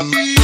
Bobby.